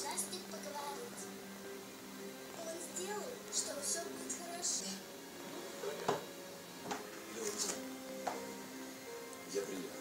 пришла с ним поговорить. Он сделал, чтобы все будет хорошо. Леонид, я приехал.